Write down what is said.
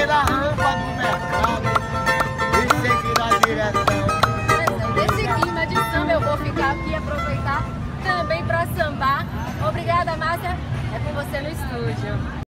pela rampa do mercado e seguir a direção. Nesse clima de samba eu vou ficar aqui e aproveitar também para sambar. Obrigada, Márcia. É com você no estúdio.